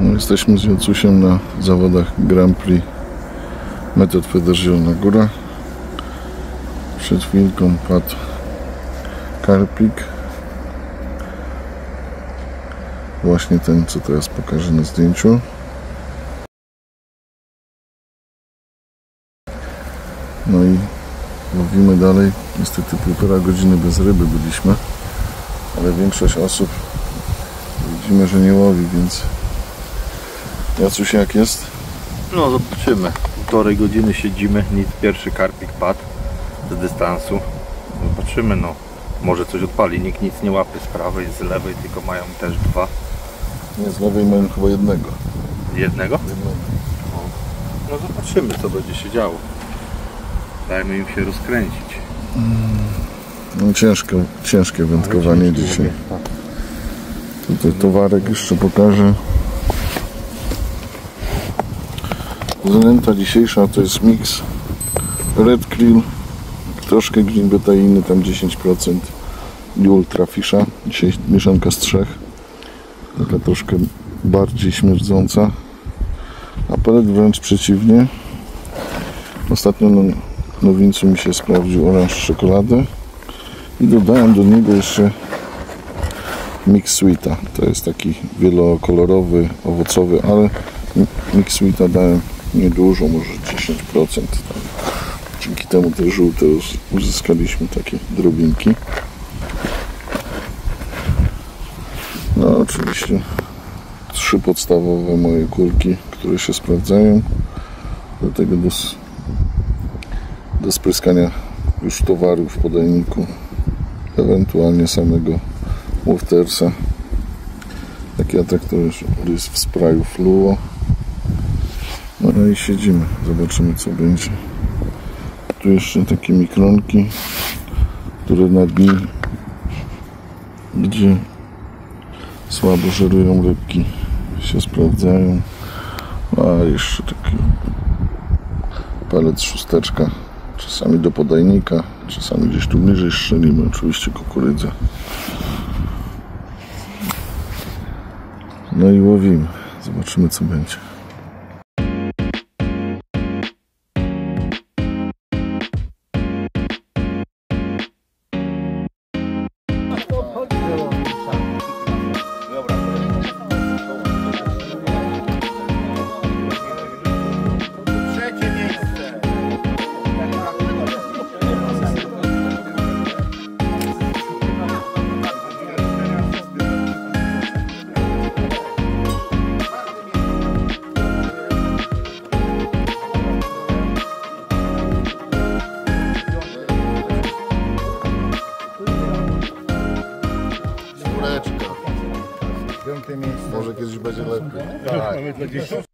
Jesteśmy z Jacusiem na zawodach Grand Prix Metod Feder Zielona Góra. Przed chwilką padł karpik. Właśnie ten, co teraz pokażę na zdjęciu. No i łowimy dalej. Niestety półtora godziny bez ryby byliśmy, ale większość osób widzimy, że nie łowi, więc Jacuś jak jest? No zobaczymy. Półtorej godziny siedzimy, nic pierwszy karpik padł z dystansu. Zobaczymy no. Może coś odpali, nikt nic nie łapie z prawej, z lewej, tylko mają też dwa. Nie, z lewej mają chyba jednego. Jednego? jednego. No zobaczymy co będzie się działo. Dajmy im się rozkręcić. No, ciężkie, ciężkie wędkowanie dzisiaj. Tutaj towarek jeszcze pokażę. Zanęta dzisiejsza to jest mix Red Krill, troszkę green betainy, tam 10% i Ultra Fisha. Dzisiaj mieszanka z trzech. Taka troszkę bardziej śmierdząca. A pelet wręcz przeciwnie. Ostatnio na nowincu mi się sprawdził oranż czekoladę i dodałem do niego jeszcze mix sweeta. To jest taki wielokolorowy, owocowy, ale mix sweeta dałem niedużo, może 10%. Tam. Dzięki temu te żółte uz- uzyskaliśmy takie drobinki. No oczywiście trzy podstawowe moje kulki, które się sprawdzają. Do tego do, do spryskania już towaru w podajniku, ewentualnie samego Woltersa. Taki atraktor jest w sprayu fluo. No i siedzimy, zobaczymy co będzie. Tu jeszcze takie mikronki, które na dni, gdzie słabo żerują rybki, się sprawdzają. A jeszcze taki palet szósteczka, czasami do podajnika, czasami gdzieś tu bliżej strzelimy, oczywiście kukurydzę. No i łowimy, zobaczymy co będzie. Oh. Piąte miejsce. Może kiedyś będzie lepiej. Tak.